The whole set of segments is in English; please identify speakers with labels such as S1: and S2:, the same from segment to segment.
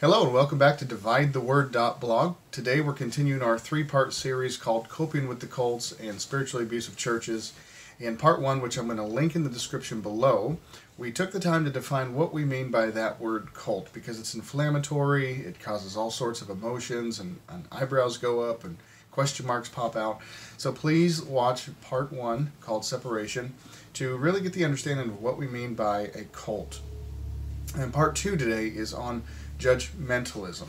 S1: Hello and welcome back to DivideTheWord.blog. Today we're continuing our three-part series called Coping with the Cults and Spiritually Abusive Churches. In part one, which I'm going to link in the description below, we took the time to define what we mean by that word cult because it's inflammatory, it causes all sorts of emotions, and, and eyebrows go up and question marks pop out. So please watch part one called Separation to really get the understanding of what we mean by a cult. And part two today is on judgmentalism.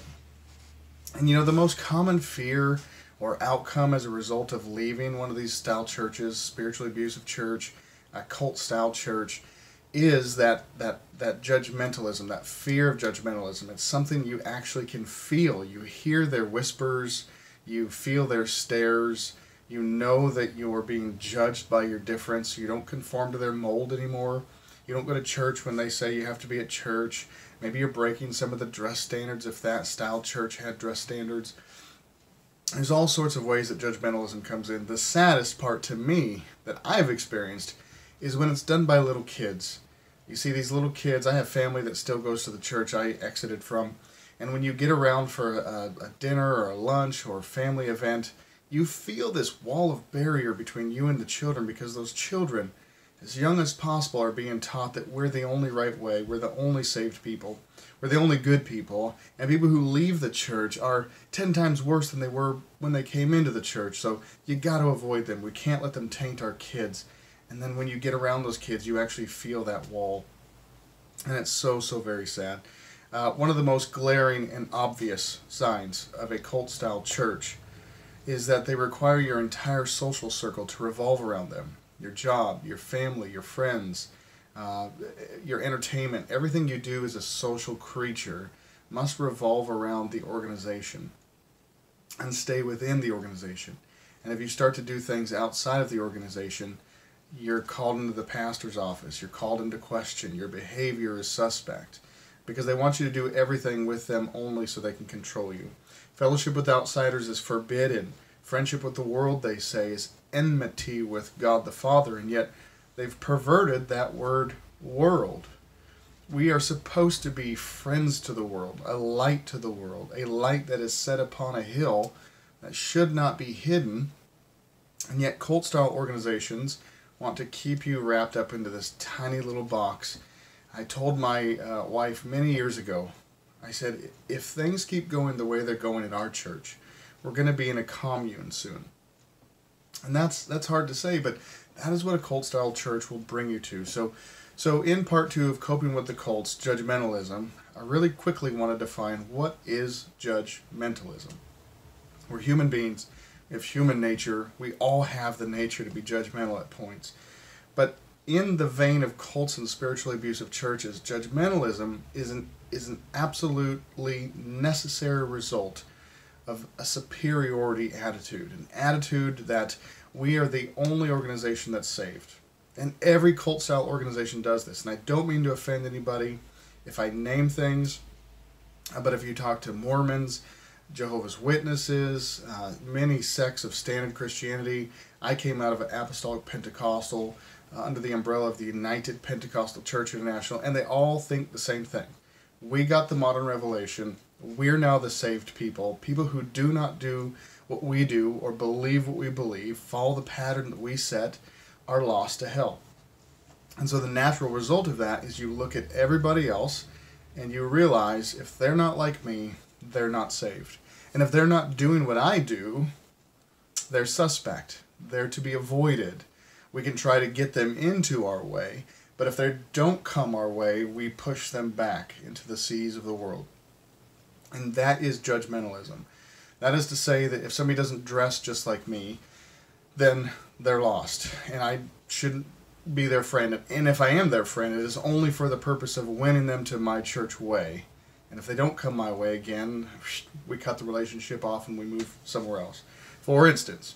S1: And you know, the most common fear or outcome as a result of leaving one of these style churches, spiritually abusive church, a cult style church, is that that that judgmentalism, that fear of judgmentalism. It's something you actually can feel. You hear their whispers, you feel their stares, you know that you are being judged by your difference. You don't conform to their mold anymore. You don't go to church when they say you have to be at church. Maybe you're breaking some of the dress standards if that style church had dress standards. There's all sorts of ways that judgmentalism comes in. The saddest part to me that I've experienced is when it's done by little kids. You see these little kids, I have family that still goes to the church I exited from, and when you get around for a, a dinner or a lunch or a family event, you feel this wall of barrier between you and the children because those children as young as possible are being taught that we're the only right way, we're the only saved people, we're the only good people, and people who leave the church are 10 times worse than they were when they came into the church. So you got to avoid them. We can't let them taint our kids. And then when you get around those kids, you actually feel that wall. And it's so, so very sad. Uh, one of the most glaring and obvious signs of a cult style church is that they require your entire social circle to revolve around them your job, your family, your friends, uh, your entertainment, everything you do as a social creature must revolve around the organization and stay within the organization. And if you start to do things outside of the organization, you're called into the pastor's office, you're called into question, your behavior is suspect because they want you to do everything with them only so they can control you. Fellowship with outsiders is forbidden. Friendship with the world, they say, is enmity with God the Father, and yet they've perverted that word world. We are supposed to be friends to the world, a light to the world, a light that is set upon a hill that should not be hidden. And yet, cult style organizations want to keep you wrapped up into this tiny little box. I told my uh, wife many years ago, I said, if things keep going the way they're going in our church, we're going to be in a commune soon. And that's that's hard to say, but that is what a cult style church will bring you to. So so in part 2 of coping with the cults, judgmentalism, I really quickly want to define what is judgmentalism. We're human beings. Have human nature. We all have the nature to be judgmental at points. But in the vein of cults and spiritually abusive churches, judgmentalism is an is an absolutely necessary result of a superiority attitude, an attitude that we are the only organization that's saved. And every cult style organization does this. And I don't mean to offend anybody if I name things, uh, but if you talk to Mormons, Jehovah's Witnesses, uh, many sects of standard Christianity, I came out of an apostolic Pentecostal uh, under the umbrella of the United Pentecostal Church International, and they all think the same thing. We got the modern revelation we're now the saved people. People who do not do what we do or believe what we believe, follow the pattern that we set, are lost to hell. And so the natural result of that is you look at everybody else and you realize if they're not like me, they're not saved. And if they're not doing what I do, they're suspect. They're to be avoided. We can try to get them into our way, but if they don't come our way, we push them back into the seas of the world. And that is judgmentalism. That is to say that if somebody doesn't dress just like me, then they're lost. And I shouldn't be their friend. And if I am their friend, it is only for the purpose of winning them to my church way. And if they don't come my way again, we cut the relationship off and we move somewhere else. For instance,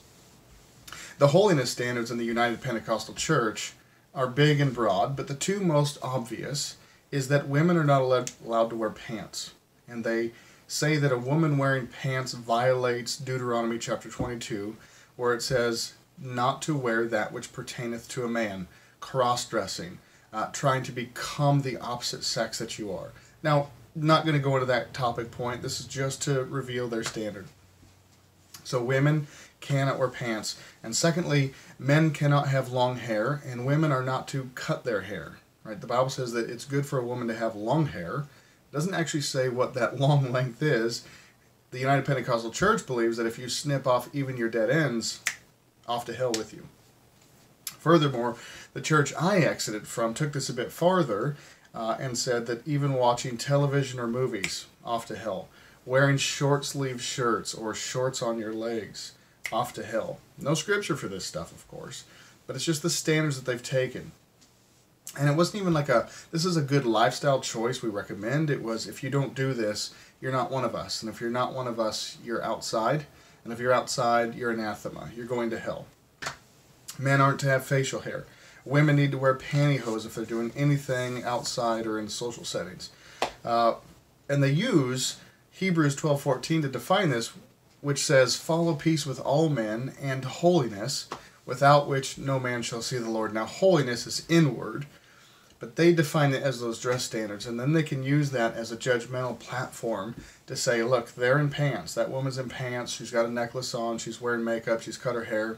S1: the holiness standards in the United Pentecostal Church are big and broad, but the two most obvious is that women are not allowed to wear pants. And they say that a woman wearing pants violates Deuteronomy chapter 22, where it says, not to wear that which pertaineth to a man, cross dressing, uh, trying to become the opposite sex that you are. Now, not going to go into that topic point. This is just to reveal their standard. So women cannot wear pants. And secondly, men cannot have long hair, and women are not to cut their hair. Right? The Bible says that it's good for a woman to have long hair. Doesn't actually say what that long length is. The United Pentecostal Church believes that if you snip off even your dead ends, off to hell with you. Furthermore, the church I exited from took this a bit farther uh, and said that even watching television or movies, off to hell. Wearing short sleeve shirts or shorts on your legs, off to hell. No scripture for this stuff, of course, but it's just the standards that they've taken. And it wasn't even like a, this is a good lifestyle choice we recommend. It was, if you don't do this, you're not one of us. And if you're not one of us, you're outside. And if you're outside, you're anathema. You're going to hell. Men aren't to have facial hair. Women need to wear pantyhose if they're doing anything outside or in social settings. Uh, and they use Hebrews 12:14 to define this, which says, "Follow peace with all men and holiness, without which no man shall see the Lord." Now, holiness is inward, but they define it as those dress standards, and then they can use that as a judgmental platform to say, "Look, they're in pants. That woman's in pants. She's got a necklace on. She's wearing makeup. She's cut her hair.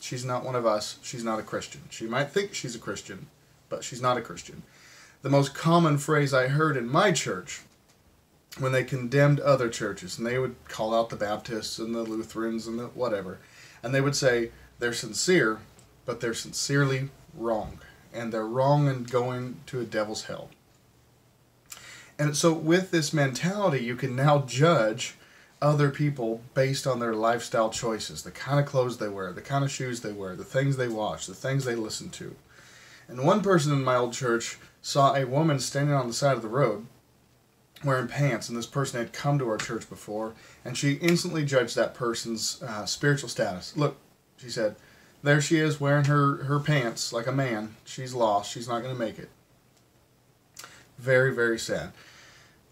S1: She's not one of us. She's not a Christian. She might think she's a Christian, but she's not a Christian." The most common phrase I heard in my church when they condemned other churches, and they would call out the Baptists and the Lutherans and the whatever, and they would say they're sincere, but they're sincerely wrong, and they're wrong and going to a devil's hell. And so, with this mentality, you can now judge other people based on their lifestyle choices, the kind of clothes they wear, the kind of shoes they wear, the things they watch, the things they listen to. And one person in my old church saw a woman standing on the side of the road wearing pants, and this person had come to our church before, and she instantly judged that person's uh, spiritual status. Look, she said, there she is wearing her, her pants like a man. She's lost. She's not going to make it. Very, very sad.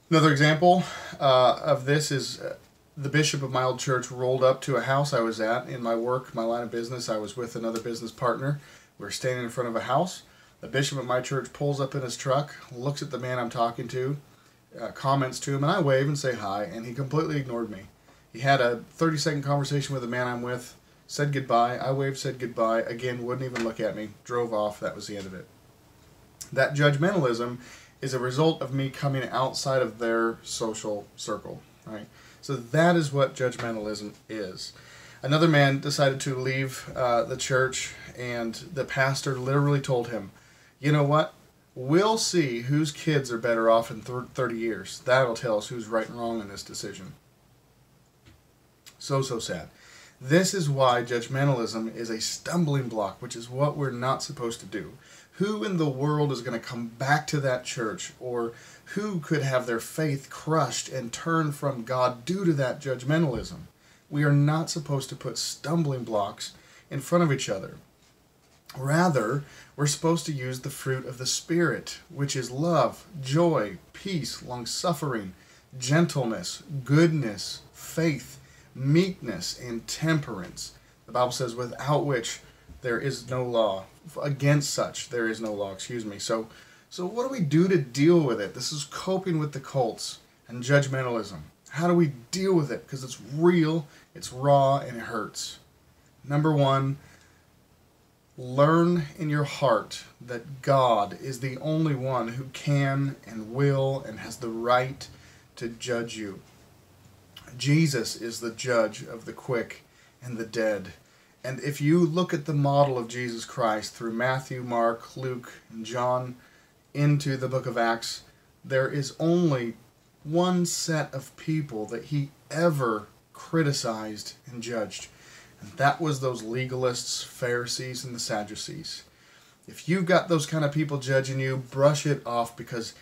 S1: Another example uh, of this is uh, the bishop of my old church rolled up to a house I was at in my work, my line of business. I was with another business partner. We were standing in front of a house. The bishop of my church pulls up in his truck, looks at the man I'm talking to, uh, comments to him, and I wave and say hi, and he completely ignored me. He had a 30 second conversation with the man I'm with, said goodbye. I waved, said goodbye. Again, wouldn't even look at me. Drove off. That was the end of it. That judgmentalism is a result of me coming outside of their social circle, right? So that is what judgmentalism is. Another man decided to leave uh, the church, and the pastor literally told him, You know what? We'll see whose kids are better off in 30 years. That'll tell us who's right and wrong in this decision. So, so sad. This is why judgmentalism is a stumbling block, which is what we're not supposed to do. Who in the world is going to come back to that church, or who could have their faith crushed and turn from God due to that judgmentalism? We are not supposed to put stumbling blocks in front of each other. Rather, we're supposed to use the fruit of the Spirit, which is love, joy, peace, long suffering, gentleness, goodness, faith, meekness, and temperance. The Bible says, without which there is no law. Against such there is no law, excuse me. So so what do we do to deal with it? This is coping with the cults and judgmentalism. How do we deal with it? Because it's real, it's raw, and it hurts. Number one, Learn in your heart that God is the only one who can and will and has the right to judge you. Jesus is the judge of the quick and the dead. And if you look at the model of Jesus Christ through Matthew, Mark, Luke, and John into the book of Acts, there is only one set of people that he ever criticized and judged. And that was those legalists, Pharisees, and the Sadducees. If you've got those kind of people judging you, brush it off because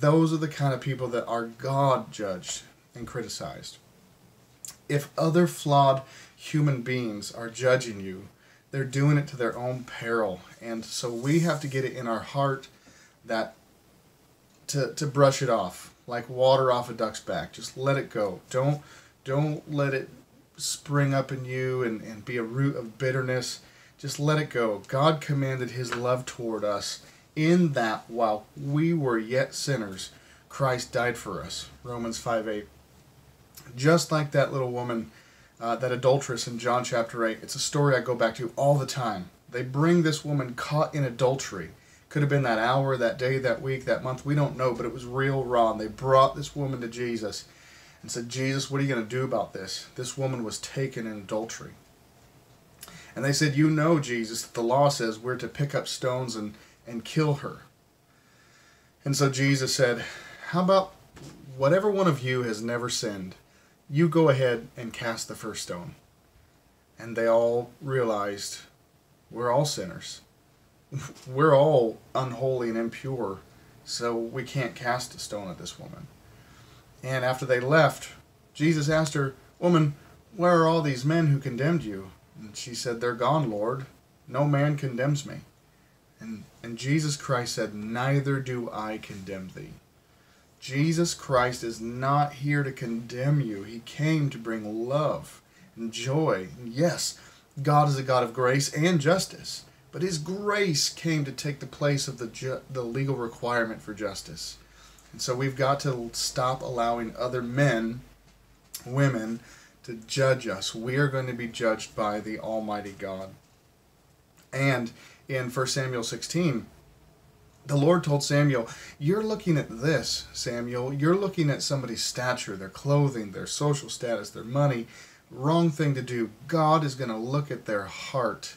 S1: those are the kind of people that are God judged and criticized. If other flawed human beings are judging you, they're doing it to their own peril. And so we have to get it in our heart that to, to brush it off, like water off a duck's back. Just let it go. Don't don't let it spring up in you and, and be a root of bitterness. Just let it go. God commanded his love toward us in that while we were yet sinners, Christ died for us. Romans 5 8. Just like that little woman, uh, that adulteress in John chapter 8, it's a story I go back to all the time. They bring this woman caught in adultery. Could have been that hour, that day, that week, that month. We don't know, but it was real raw. And they brought this woman to Jesus and said, Jesus, what are you going to do about this? This woman was taken in adultery. And they said, You know, Jesus, that the law says we're to pick up stones and, and kill her. And so Jesus said, How about whatever one of you has never sinned, you go ahead and cast the first stone. And they all realized we're all sinners. We're all unholy and impure, so we can't cast a stone at this woman. And after they left, Jesus asked her, Woman, where are all these men who condemned you? And she said, They're gone, Lord. No man condemns me. And, and Jesus Christ said, Neither do I condemn thee. Jesus Christ is not here to condemn you. He came to bring love and joy. And yes, God is a God of grace and justice, but His grace came to take the place of the, ju- the legal requirement for justice. And so we've got to stop allowing other men, women, to judge us. We are going to be judged by the Almighty God. And in 1 Samuel 16, the Lord told Samuel, You're looking at this, Samuel. You're looking at somebody's stature, their clothing, their social status, their money. Wrong thing to do. God is going to look at their heart.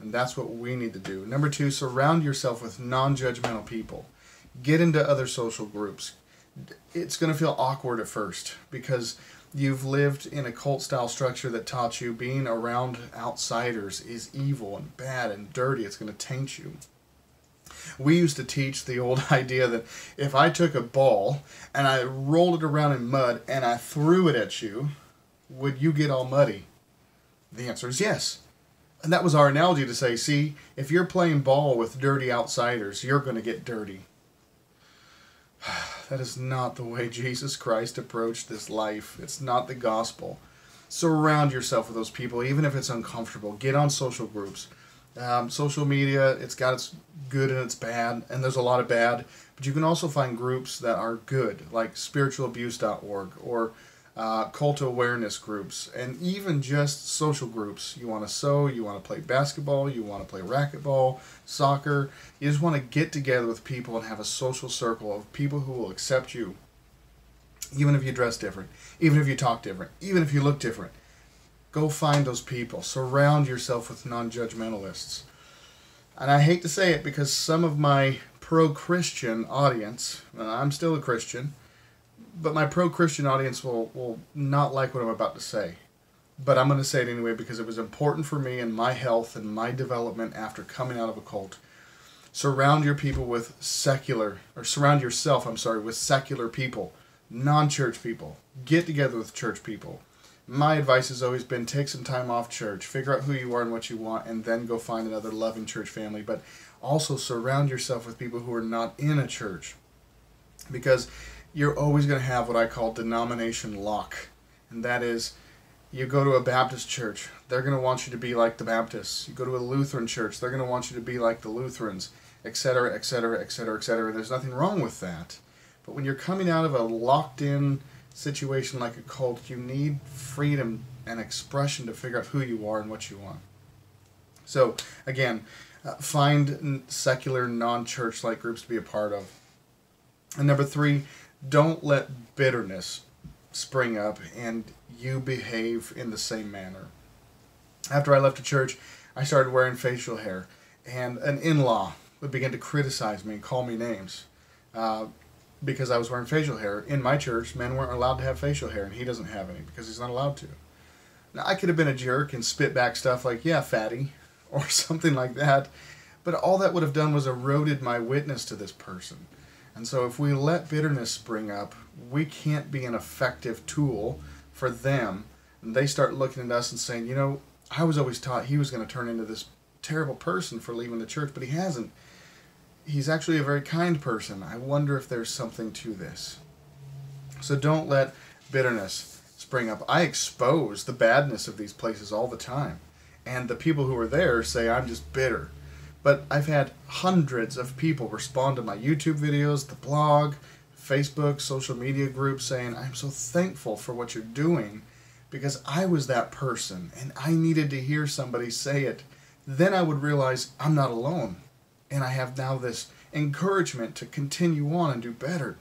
S1: And that's what we need to do. Number two, surround yourself with non judgmental people get into other social groups. It's going to feel awkward at first because you've lived in a cult style structure that taught you being around outsiders is evil and bad and dirty. It's going to taint you. We used to teach the old idea that if I took a ball and I rolled it around in mud and I threw it at you, would you get all muddy? The answer is yes. And that was our analogy to say, see, if you're playing ball with dirty outsiders, you're going to get dirty. That is not the way Jesus Christ approached this life. It's not the gospel. Surround yourself with those people, even if it's uncomfortable. Get on social groups. Um, social media, it's got its good and its bad, and there's a lot of bad. But you can also find groups that are good, like spiritualabuse.org or uh, cult awareness groups, and even just social groups. You want to sew, you want to play basketball, you want to play racquetball, soccer. You just want to get together with people and have a social circle of people who will accept you, even if you dress different, even if you talk different, even if you look different. Go find those people. Surround yourself with non judgmentalists. And I hate to say it because some of my pro Christian audience, and I'm still a Christian, but my pro Christian audience will, will not like what I'm about to say. But I'm going to say it anyway because it was important for me and my health and my development after coming out of a cult. Surround your people with secular, or surround yourself, I'm sorry, with secular people, non church people. Get together with church people. My advice has always been take some time off church, figure out who you are and what you want, and then go find another loving church family. But also surround yourself with people who are not in a church. Because you're always going to have what I call denomination lock. And that is, you go to a Baptist church, they're going to want you to be like the Baptists. You go to a Lutheran church, they're going to want you to be like the Lutherans, etc., etc., etc., etc. There's nothing wrong with that. But when you're coming out of a locked in situation like a cult, you need freedom and expression to figure out who you are and what you want. So, again, uh, find secular, non church like groups to be a part of. And number three, don't let bitterness spring up and you behave in the same manner. After I left the church, I started wearing facial hair, and an in law would begin to criticize me and call me names uh, because I was wearing facial hair. In my church, men weren't allowed to have facial hair, and he doesn't have any because he's not allowed to. Now, I could have been a jerk and spit back stuff like, yeah, fatty, or something like that, but all that would have done was eroded my witness to this person. And so if we let bitterness spring up, we can't be an effective tool for them. And they start looking at us and saying, you know, I was always taught he was going to turn into this terrible person for leaving the church, but he hasn't. He's actually a very kind person. I wonder if there's something to this. So don't let bitterness spring up. I expose the badness of these places all the time. And the people who are there say I'm just bitter. But I've had hundreds of people respond to my YouTube videos, the blog, Facebook, social media groups saying, I'm so thankful for what you're doing because I was that person and I needed to hear somebody say it. Then I would realize I'm not alone. And I have now this encouragement to continue on and do better.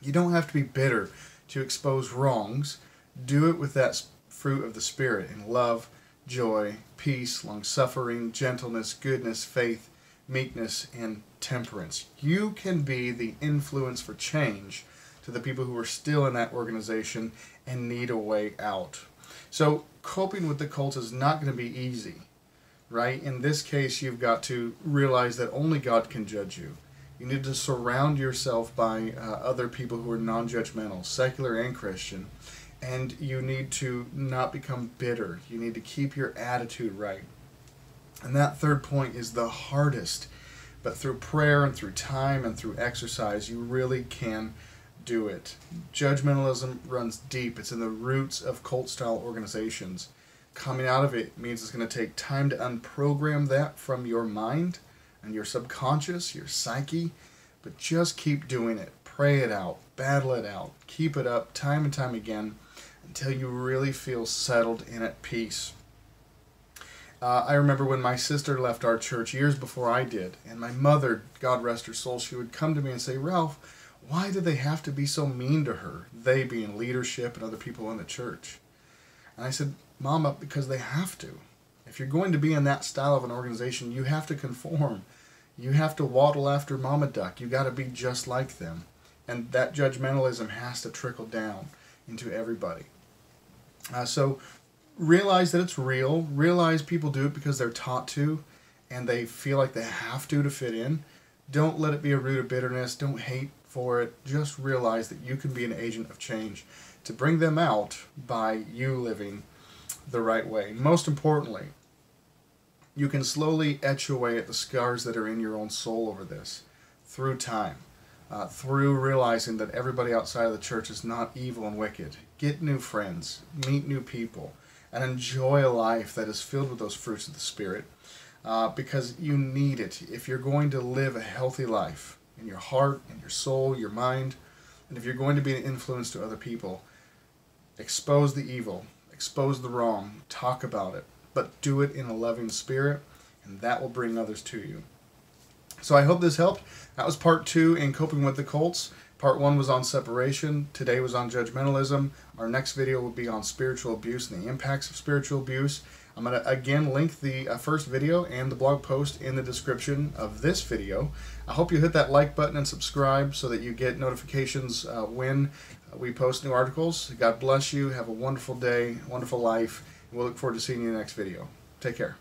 S1: You don't have to be bitter to expose wrongs. Do it with that fruit of the Spirit in love, joy, peace, long suffering, gentleness, goodness, faith, meekness, and temperance. You can be the influence for change to the people who are still in that organization and need a way out. So, coping with the cult is not going to be easy, right? In this case, you've got to realize that only God can judge you. You need to surround yourself by uh, other people who are non judgmental, secular and Christian, and you need to not become bitter. You need to keep your attitude right. And that third point is the hardest. But through prayer and through time and through exercise, you really can do it. Judgmentalism runs deep, it's in the roots of cult style organizations. Coming out of it means it's going to take time to unprogram that from your mind and your subconscious, your psyche, but just keep doing it. Pray it out, battle it out, keep it up time and time again until you really feel settled and at peace. Uh, I remember when my sister left our church years before I did, and my mother, God rest her soul, she would come to me and say, Ralph, why do they have to be so mean to her? They being leadership and other people in the church. And I said, Mama, because they have to. If you're going to be in that style of an organization, you have to conform. You have to waddle after Mama Duck. You got to be just like them. And that judgmentalism has to trickle down into everybody. Uh, so realize that it's real. Realize people do it because they're taught to and they feel like they have to to fit in. Don't let it be a root of bitterness. Don't hate for it. Just realize that you can be an agent of change to bring them out by you living the right way. Most importantly, you can slowly etch away at the scars that are in your own soul over this through time, uh, through realizing that everybody outside of the church is not evil and wicked. Get new friends, meet new people, and enjoy a life that is filled with those fruits of the Spirit uh, because you need it if you're going to live a healthy life in your heart, in your soul, your mind, and if you're going to be an influence to other people. Expose the evil, expose the wrong, talk about it, but do it in a loving spirit, and that will bring others to you. So I hope this helped. That was part two in coping with the cults. Part one was on separation. Today was on judgmentalism. Our next video will be on spiritual abuse and the impacts of spiritual abuse. I'm going to again link the uh, first video and the blog post in the description of this video. I hope you hit that like button and subscribe so that you get notifications uh, when we post new articles. God bless you. Have a wonderful day, wonderful life. And we'll look forward to seeing you in the next video. Take care.